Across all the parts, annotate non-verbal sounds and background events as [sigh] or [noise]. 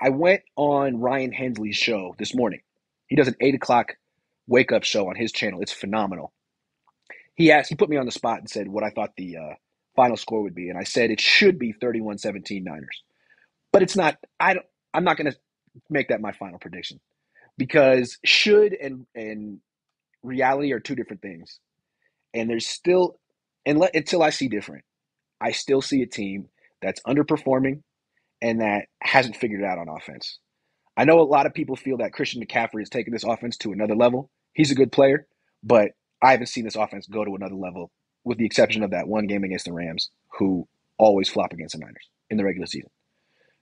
I went on Ryan Hensley's show this morning. He does an eight o'clock wake up show on his channel. It's phenomenal. He asked, he put me on the spot and said what I thought the uh, final score would be, and I said it should be 31-17 Niners, but it's not. I don't. I'm not going to make that my final prediction because should and and reality are two different things, and there's still and let, until I see different, I still see a team that's underperforming and that hasn't figured it out on offense. I know a lot of people feel that Christian McCaffrey has taken this offense to another level. He's a good player, but I haven't seen this offense go to another level, with the exception of that one game against the Rams, who always flop against the Niners in the regular season.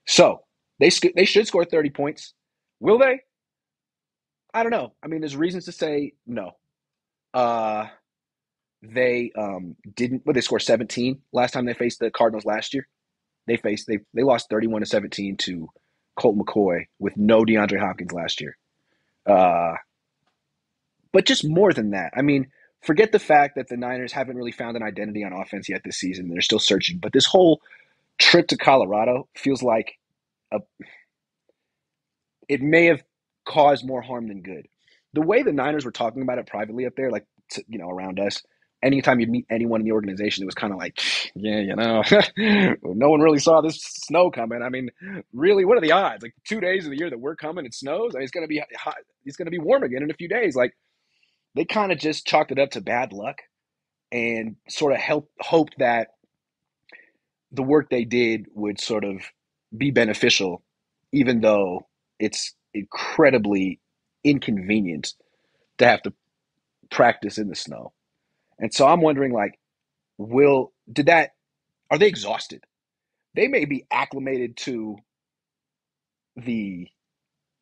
So they they should score 30 points. Will they? I don't know. I mean, there's reasons to say no. Uh, they um, didn't. Well, they scored 17 last time they faced the Cardinals last year. They faced they they lost 31 to 17 to Colt McCoy with no DeAndre Hopkins last year. Uh, but just more than that. I mean, forget the fact that the Niners haven't really found an identity on offense yet this season. They're still searching. But this whole trip to Colorado feels like a it may have caused more harm than good. The way the Niners were talking about it privately up there, like to, you know, around us, anytime you meet anyone in the organization, it was kind of like, yeah, you know, [laughs] no one really saw this snow coming. I mean, really, what are the odds? Like two days of the year that we're coming, it snows. I mean, it's gonna be hot. It's gonna be warm again in a few days. Like they kind of just chalked it up to bad luck and sort of help hoped that the work they did would sort of be beneficial, even though it's incredibly inconvenient to have to practice in the snow. And so I'm wondering, like, will did that? Are they exhausted? They may be acclimated to the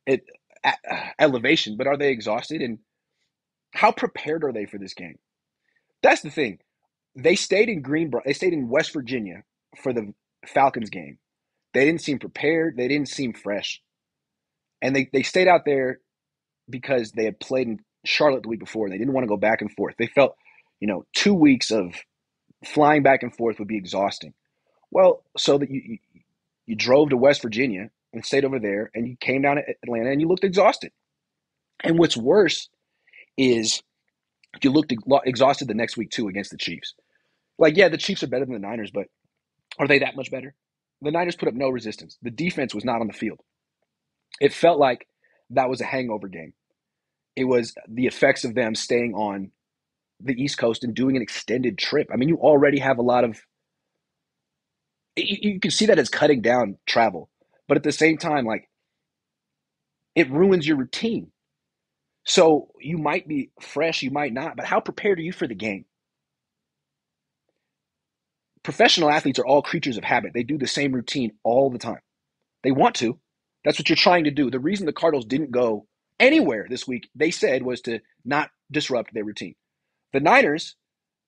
it, uh, elevation, but are they exhausted? And how prepared are they for this game? That's the thing. They stayed in Greenbrier. They stayed in West Virginia for the Falcons game. They didn't seem prepared. They didn't seem fresh, and they they stayed out there because they had played in Charlotte the week before. And they didn't want to go back and forth. They felt you know, two weeks of flying back and forth would be exhausting. Well, so that you, you, drove to West Virginia and stayed over there, and you came down to Atlanta and you looked exhausted. And what's worse is you looked exhausted the next week too against the Chiefs. Like, yeah, the Chiefs are better than the Niners, but are they that much better? The Niners put up no resistance. The defense was not on the field. It felt like that was a hangover game. It was the effects of them staying on the East Coast and doing an extended trip. I mean, you already have a lot of. You, you can see that as cutting down travel, but at the same time, like it ruins your routine. So you might be fresh, you might not, but how prepared are you for the game? Professional athletes are all creatures of habit. They do the same routine all the time. They want to. That's what you're trying to do. The reason the Cardinals didn't go anywhere this week, they said, was to not disrupt their routine. The Niners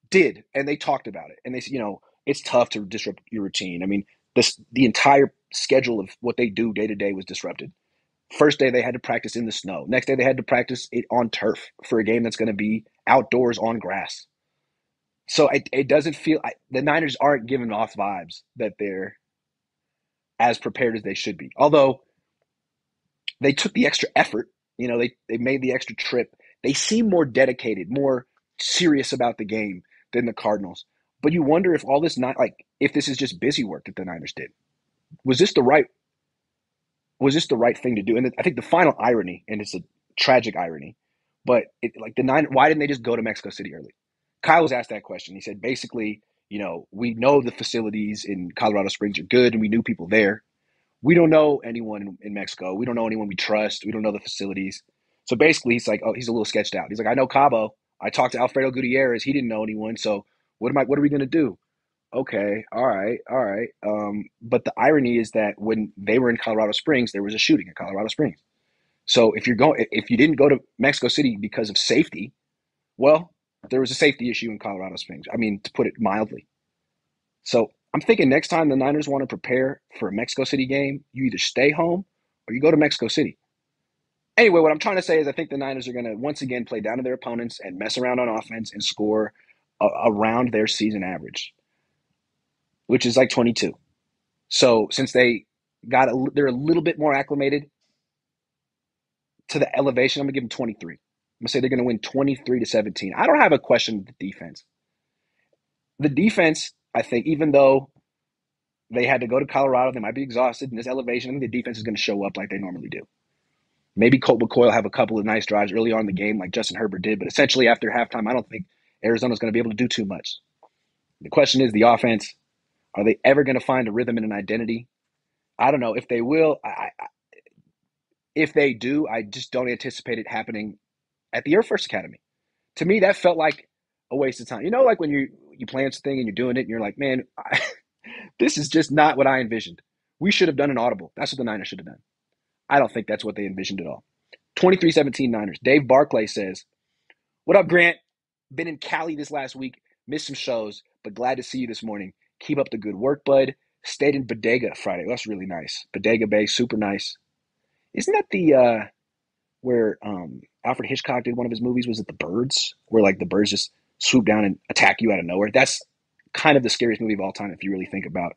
did, and they talked about it, and they said, you know, it's tough to disrupt your routine. I mean, this the entire schedule of what they do day to day was disrupted. First day they had to practice in the snow. Next day they had to practice it on turf for a game that's going to be outdoors on grass. So it, it doesn't feel I, the Niners aren't giving off vibes that they're as prepared as they should be. Although they took the extra effort, you know, they they made the extra trip. They seem more dedicated, more serious about the game than the Cardinals. But you wonder if all this not like if this is just busy work that the Niners did. Was this the right was this the right thing to do? And I think the final irony, and it's a tragic irony, but it, like the nine, why didn't they just go to Mexico City early? Kyle was asked that question. He said basically, you know, we know the facilities in Colorado Springs are good, and we knew people there. We don't know anyone in, Mexico. We don't know anyone we trust. We don't know the facilities. So basically, he's like, oh, he's a little sketched out. He's like, I know Cabo. I talked to Alfredo Gutierrez. He didn't know anyone. So what am I? What are we going to do? Okay, all right, all right. Um, but the irony is that when they were in Colorado Springs, there was a shooting in Colorado Springs. So if you're going, if you didn't go to Mexico City because of safety, well, there was a safety issue in Colorado Springs. I mean, to put it mildly. So I'm thinking next time the Niners want to prepare for a Mexico City game, you either stay home or you go to Mexico City anyway, what I'm trying to say is I think the Niners are going to once again play down to their opponents and mess around on offense and score a, around their season average, which is like 22. So since they got a, they're a little bit more acclimated to the elevation. I'm gonna give them 23. I'm gonna say they're gonna win 23 to 17. I don't have a question with the defense. The defense, I think, even though they had to go to Colorado, they might be exhausted in this elevation. I think the defense is gonna show up like they normally do. Maybe Colt McCoy will have a couple of nice drives early on in the game, like Justin Herbert did, but essentially after halftime, I don't think Arizona's gonna be able to do too much. The question is the offense. Are they ever going to find a rhythm and an identity? I don't know if they will. I, I, if they do, I just don't anticipate it happening at the Air Force Academy. To me, that felt like a waste of time. You know, like when you you plan something and you're doing it, and you're like, man, I, [laughs] this is just not what I envisioned. We should have done an audible. That's what the Niners should have done. I don't think that's what they envisioned at all. 23-17 Niners. Dave Barclay says, "What up, Grant? Been in Cali this last week. Missed some shows, but glad to see you this morning. Keep up the good work, bud. Stayed in Bodega Friday. That's really nice. Bodega Bay, super nice. Isn't that the uh where um Alfred Hitchcock did one of his movies? Was it The Birds? Where like the birds just swoop down and attack you out of nowhere? That's kind of the scariest movie of all time if you really think about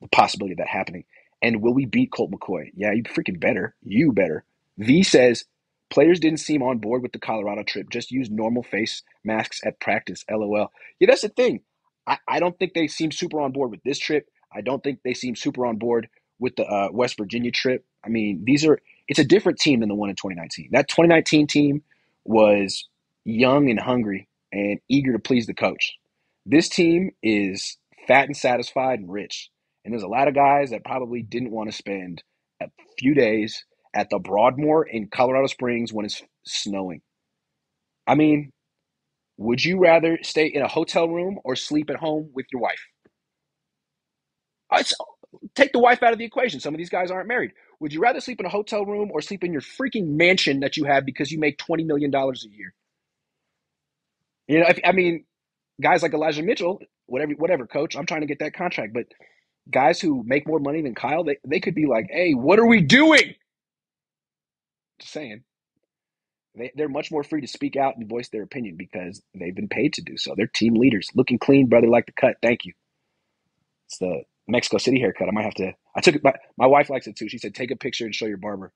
the possibility of that happening. And will we beat Colt McCoy? Yeah, you freaking better. You better. V says players didn't seem on board with the Colorado trip. Just use normal face masks at practice. LOL. Yeah, that's the thing. I, I don't think they seem super on board with this trip. I don't think they seem super on board with the uh, West Virginia trip. I mean, these are it's a different team than the one in 2019. That 2019 team was young and hungry and eager to please the coach. This team is fat and satisfied and rich. And there's a lot of guys that probably didn't want to spend a few days at the Broadmoor in Colorado Springs when it's snowing. I mean, would you rather stay in a hotel room or sleep at home with your wife? It's, take the wife out of the equation. Some of these guys aren't married. Would you rather sleep in a hotel room or sleep in your freaking mansion that you have because you make $20 million a year? You know, if, I mean, guys like Elijah Mitchell, whatever, whatever, coach, I'm trying to get that contract. But guys who make more money than Kyle, they, they could be like, hey, what are we doing? Just saying. They, they're much more free to speak out and voice their opinion because they've been paid to do so. They're team leaders. Looking clean, brother, like the cut. Thank you. It's the Mexico City haircut. I might have to. I took it. My, my wife likes it too. She said, take a picture and show your barber,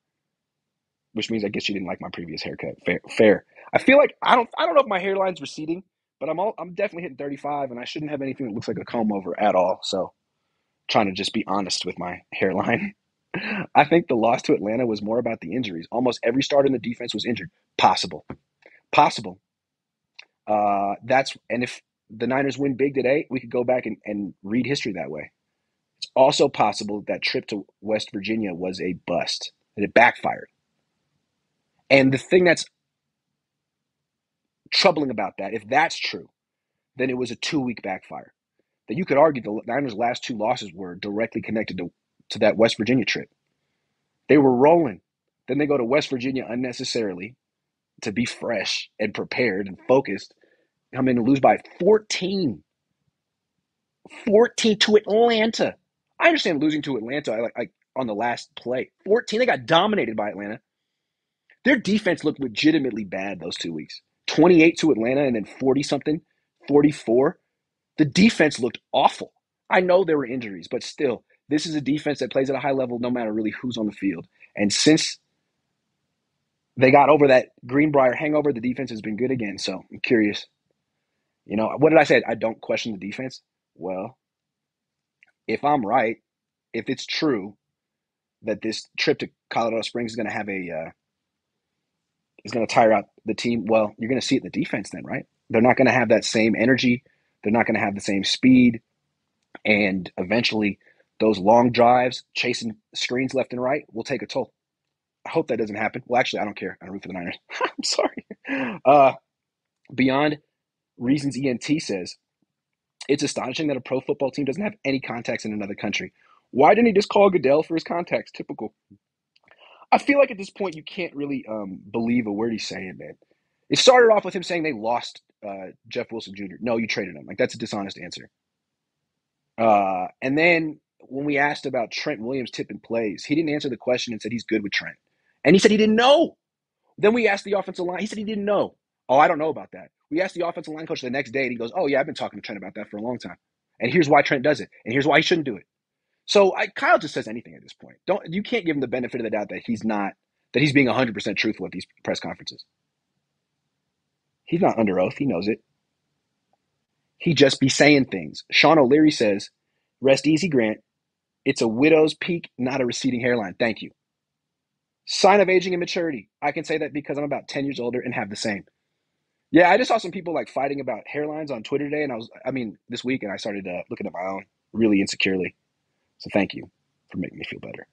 which means I guess she didn't like my previous haircut. Fair. Fair. I feel like I don't. I don't know if my hairline's receding, but I'm all. I'm definitely hitting 35, and I shouldn't have anything that looks like a comb over at all. So, trying to just be honest with my hairline. [laughs] I think the loss to Atlanta was more about the injuries. Almost every starter in the defense was injured. Possible. Possible. Uh, that's and if the Niners win big today, we could go back and, and read history that way. It's also possible that trip to West Virginia was a bust, that it backfired. And the thing that's troubling about that, if that's true, then it was a two week backfire. That you could argue the Niners' last two losses were directly connected to, to that West Virginia trip. They were rolling. Then they go to West Virginia unnecessarily to be fresh and prepared and focused. Come in and lose by 14. 14 to Atlanta. I understand losing to Atlanta like, like on the last play. 14, they got dominated by Atlanta. Their defense looked legitimately bad those two weeks. 28 to Atlanta and then 40 something, 44. The defense looked awful. I know there were injuries, but still, this is a defense that plays at a high level no matter really who's on the field. And since they got over that Greenbrier hangover, the defense has been good again. So I'm curious. You know, what did I say? I don't question the defense. Well, if I'm right, if it's true that this trip to Colorado Springs is going to have a uh, is going to tire out the team, well, you're going to see it in the defense then, right? They're not going to have that same energy. They're not going to have the same speed, and eventually, those long drives, chasing screens left and right, will take a toll. I hope that doesn't happen. Well, actually, I don't care. I root for the Niners. [laughs] I'm sorry. Uh, beyond reasons ENT says, it's astonishing that a pro football team doesn't have any contacts in another country. Why didn't he just call Goodell for his contacts? Typical. I feel like at this point you can't really um, believe a word he's saying, man. It started off with him saying they lost uh, Jeff Wilson Jr. No, you traded him. Like that's a dishonest answer. Uh, and then when we asked about Trent Williams tipping plays, he didn't answer the question and said he's good with Trent. And he said he didn't know. Then we asked the offensive line. He said he didn't know. Oh, I don't know about that. We asked the offensive line coach the next day, and he goes, "Oh yeah, I've been talking to Trent about that for a long time, and here's why Trent does it, and here's why he shouldn't do it." So I, Kyle just says anything at this point. Don't you can't give him the benefit of the doubt that he's not that he's being 100% truthful at these press conferences. He's not under oath. He knows it. He just be saying things. Sean O'Leary says, "Rest easy, Grant. It's a widow's peak, not a receding hairline. Thank you." Sign of aging and maturity. I can say that because I'm about 10 years older and have the same. Yeah, I just saw some people like fighting about hairlines on Twitter today, and I was, I mean, this week, and I started uh, looking at my own really insecurely. So thank you for making me feel better.